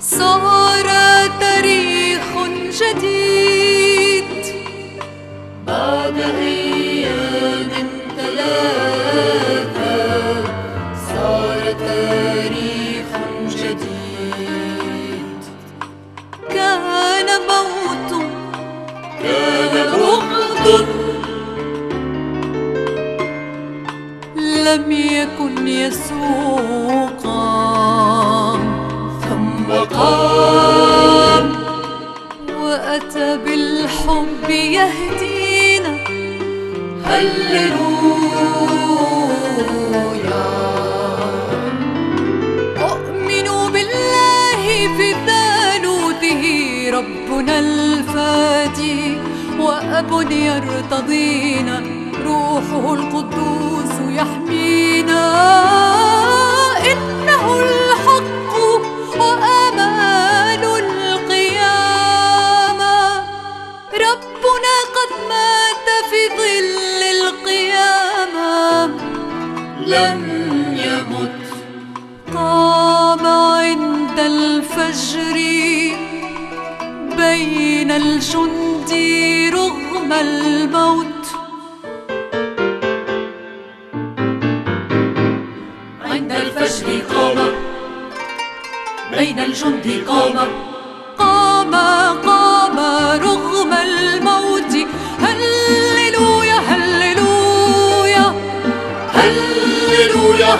صار تاريخ جديد. بعد أيام ثلاثة صار تاريخ جديد كان موت كان بغض لم يكن يسوقا. بالحب يهدينا. هللويا. أؤمن بالله في ثالوثه ربنا الفادي وأب يرتضينا روحه القدوس يحمينا. لم يمت. قام عند الفجر بين الجند رغم الموت. عند الفجر قام. بين الجند قام. قام قام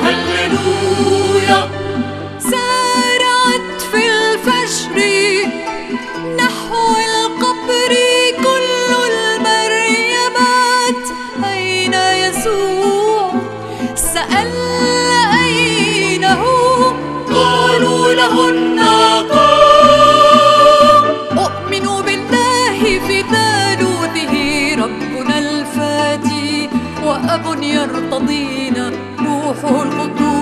هللويا سارعت في الفجر نحو القبر كل المريمات أين يسوع سأل أين هو قالوا لهن قام أؤمن بالله في ثالوثه ربنا الفادي وأب يرتضينا روحه